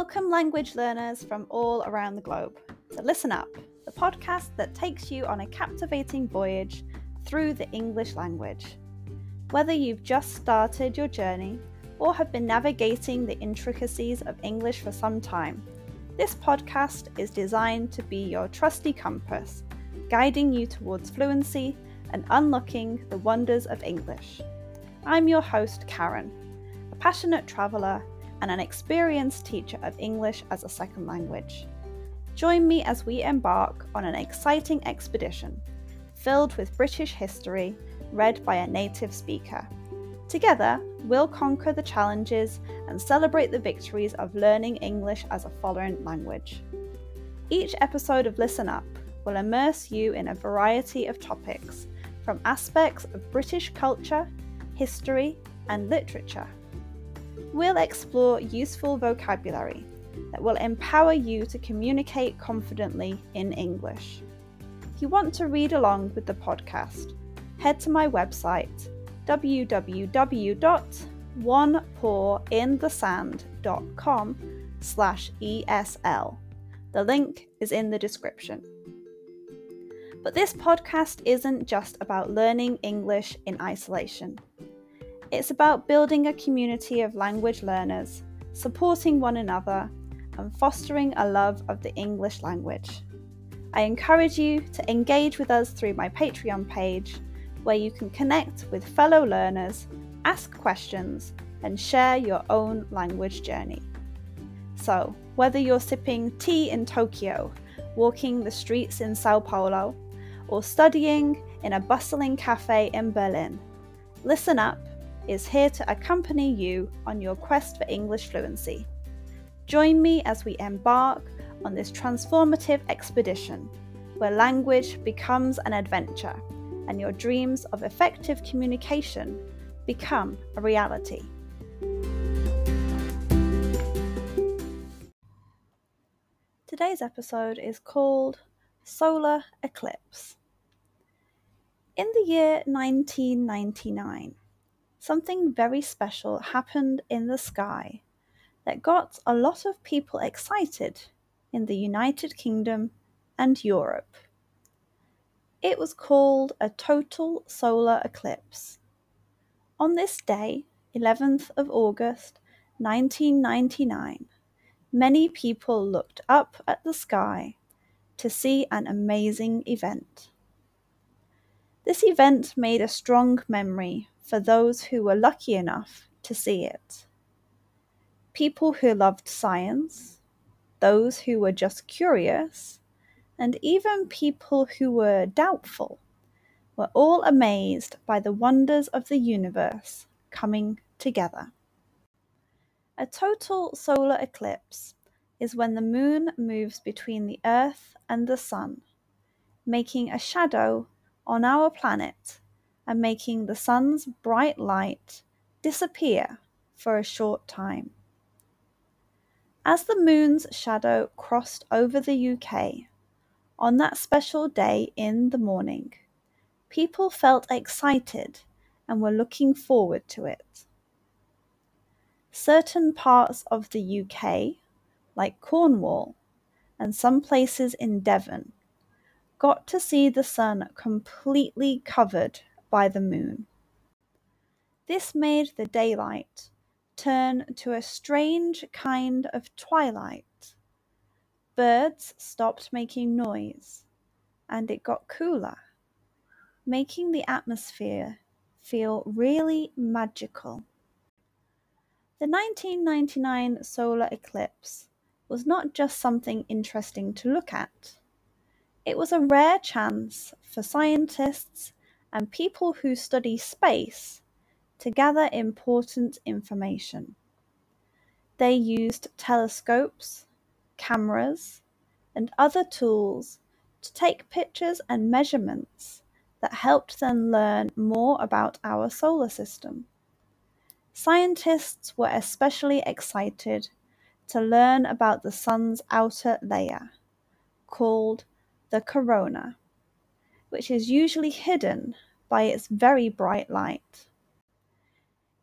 Welcome, language learners from all around the globe, to Listen Up, the podcast that takes you on a captivating voyage through the English language. Whether you've just started your journey or have been navigating the intricacies of English for some time, this podcast is designed to be your trusty compass, guiding you towards fluency and unlocking the wonders of English. I'm your host, Karen, a passionate traveller and an experienced teacher of English as a second language. Join me as we embark on an exciting expedition filled with British history read by a native speaker. Together, we'll conquer the challenges and celebrate the victories of learning English as a foreign language. Each episode of Listen Up will immerse you in a variety of topics, from aspects of British culture, history, and literature we'll explore useful vocabulary that will empower you to communicate confidently in English. If you want to read along with the podcast, head to my website www.onepawinthesand.com slash ESL. The link is in the description. But this podcast isn't just about learning English in isolation. It's about building a community of language learners, supporting one another, and fostering a love of the English language. I encourage you to engage with us through my Patreon page, where you can connect with fellow learners, ask questions, and share your own language journey. So, whether you're sipping tea in Tokyo, walking the streets in Sao Paulo, or studying in a bustling cafe in Berlin, listen up is here to accompany you on your quest for English fluency. Join me as we embark on this transformative expedition where language becomes an adventure and your dreams of effective communication become a reality. Today's episode is called Solar Eclipse. In the year 1999, something very special happened in the sky that got a lot of people excited in the United Kingdom and Europe. It was called a total solar eclipse. On this day, 11th of August 1999, many people looked up at the sky to see an amazing event. This event made a strong memory for those who were lucky enough to see it. People who loved science, those who were just curious, and even people who were doubtful were all amazed by the wonders of the universe coming together. A total solar eclipse is when the moon moves between the earth and the sun, making a shadow on our planet and making the sun's bright light disappear for a short time. As the moon's shadow crossed over the UK on that special day in the morning, people felt excited and were looking forward to it. Certain parts of the UK, like Cornwall and some places in Devon, got to see the sun completely covered by the moon. This made the daylight turn to a strange kind of twilight. Birds stopped making noise, and it got cooler, making the atmosphere feel really magical. The 1999 solar eclipse was not just something interesting to look at. It was a rare chance for scientists and people who study space to gather important information. They used telescopes, cameras, and other tools to take pictures and measurements that helped them learn more about our solar system. Scientists were especially excited to learn about the Sun's outer layer, called the corona which is usually hidden by its very bright light.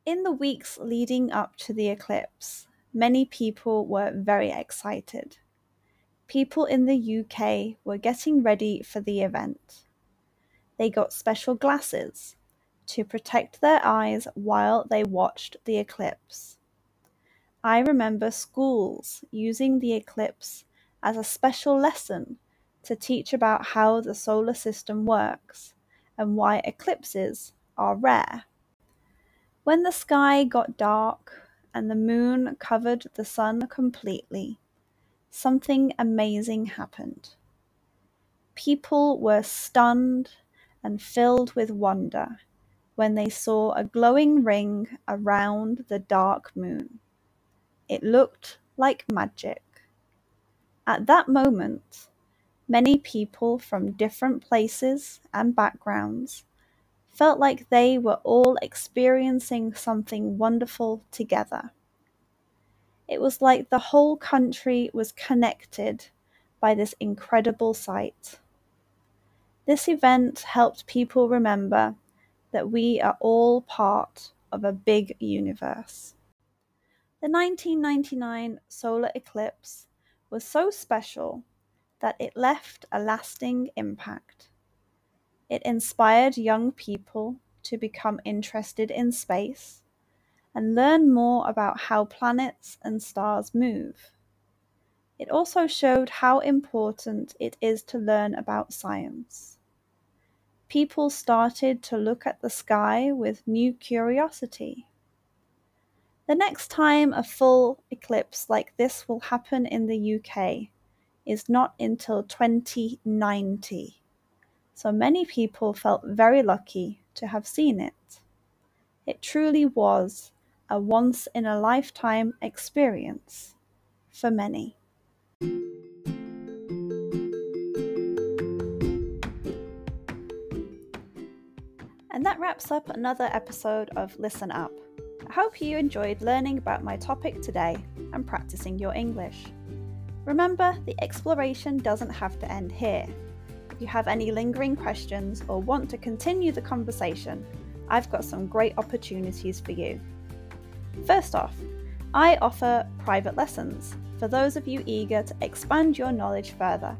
In the weeks leading up to the eclipse, many people were very excited. People in the UK were getting ready for the event. They got special glasses to protect their eyes while they watched the eclipse. I remember schools using the eclipse as a special lesson to teach about how the solar system works and why eclipses are rare. When the sky got dark and the moon covered the sun completely, something amazing happened. People were stunned and filled with wonder when they saw a glowing ring around the dark moon. It looked like magic. At that moment, many people from different places and backgrounds felt like they were all experiencing something wonderful together. It was like the whole country was connected by this incredible sight. This event helped people remember that we are all part of a big universe. The 1999 solar eclipse was so special that it left a lasting impact. It inspired young people to become interested in space and learn more about how planets and stars move. It also showed how important it is to learn about science. People started to look at the sky with new curiosity. The next time a full eclipse like this will happen in the UK is not until 2090, so many people felt very lucky to have seen it. It truly was a once in a lifetime experience for many. And that wraps up another episode of Listen Up. I hope you enjoyed learning about my topic today and practicing your English. Remember, the exploration doesn't have to end here. If you have any lingering questions or want to continue the conversation, I've got some great opportunities for you. First off, I offer private lessons for those of you eager to expand your knowledge further,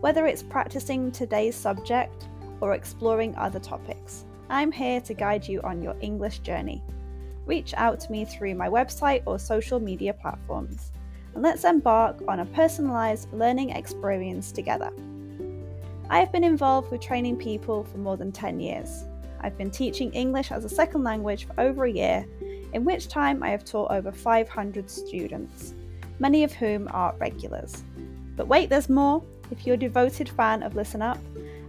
whether it's practicing today's subject or exploring other topics. I'm here to guide you on your English journey. Reach out to me through my website or social media platforms, and let's embark on a personalised learning experience together. I have been involved with training people for more than 10 years. I've been teaching English as a second language for over a year in which time I have taught over 500 students, many of whom are regulars. But wait, there's more! If you're a devoted fan of Listen Up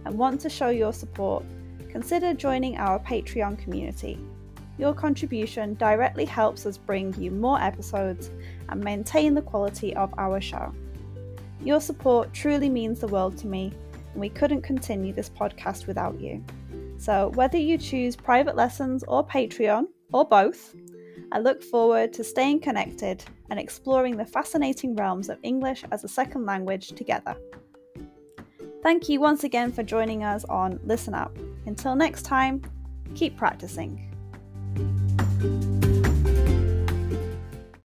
and want to show your support, consider joining our Patreon community. Your contribution directly helps us bring you more episodes and maintain the quality of our show. Your support truly means the world to me, and we couldn't continue this podcast without you. So, whether you choose private lessons or Patreon, or both, I look forward to staying connected and exploring the fascinating realms of English as a second language together. Thank you once again for joining us on Listen Up. Until next time, keep practicing. Música